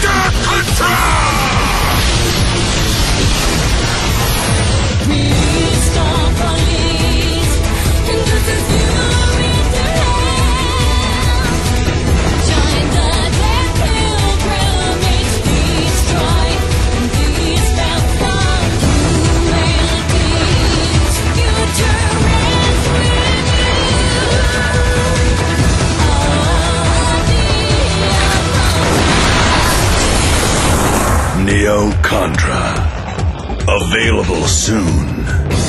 Under control! Neo Contra. Available soon.